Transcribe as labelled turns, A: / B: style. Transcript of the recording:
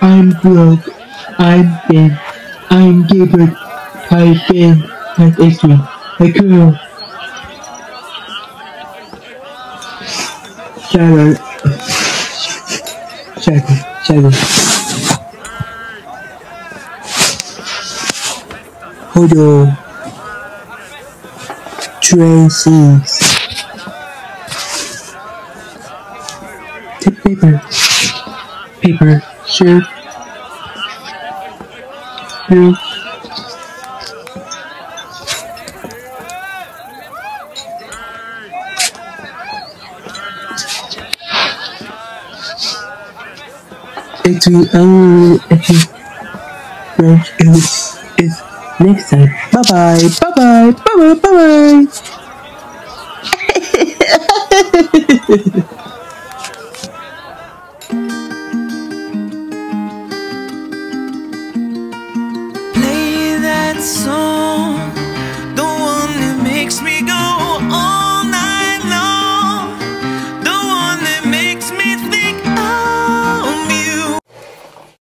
A: I'm broke. I'm thin. I'm Gilbert. I've been at history. A girl. Shadow. Shadow. Shadow. Hold on. Tracy's. Paper. Paper. You, um, oh, it's you. French is, is next time. Bye bye, bye bye, bye bye, bye bye.